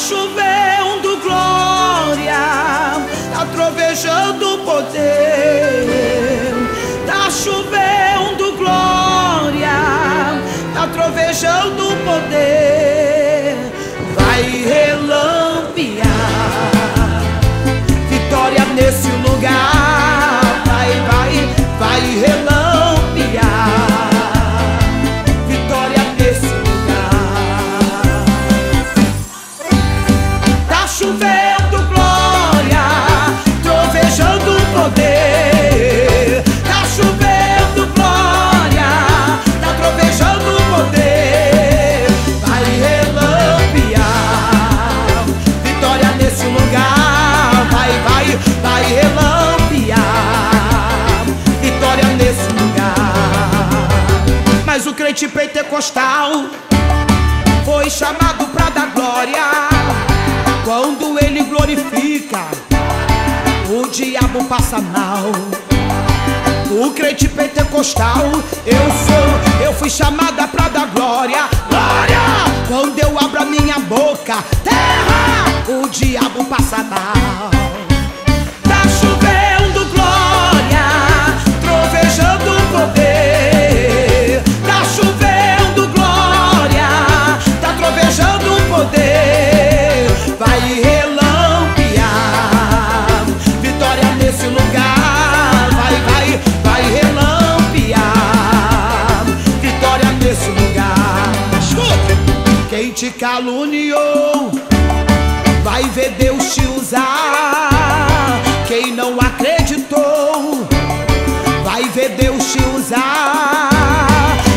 chovendo glória, tá trovejando poder. Tá chovendo glória, tá trovejando poder. Crente pentecostal foi chamado pra dar glória. Quando ele glorifica, o diabo passa mal. O crente pentecostal, eu sou, eu fui chamada pra dar glória. Glória! Quando eu abro a minha boca, terra, o diabo te caluniou vai ver Deus te usar. Quem não acreditou, vai ver Deus te usar.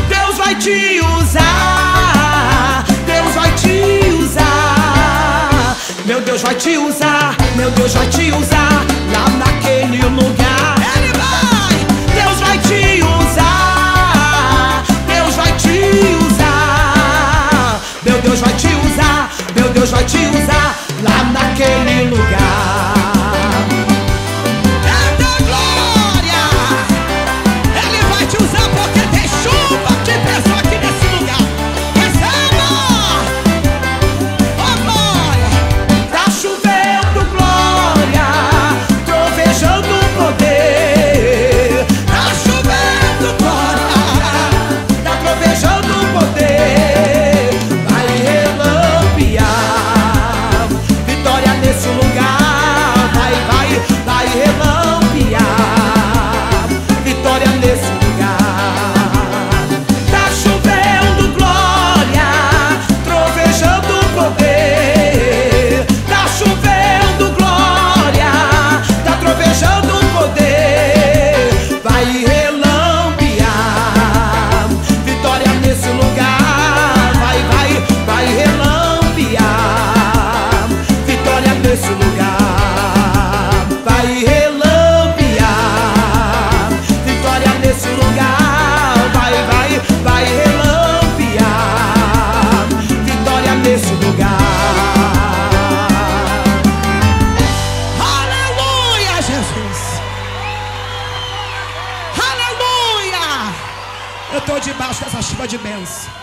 Deus vai te usar. Deus vai te usar. Meu Deus vai te usar. Meu Deus vai te usar. Estou debaixo dessa chuva de bênção.